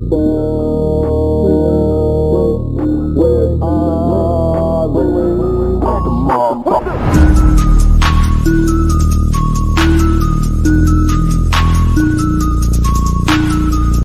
Where are the?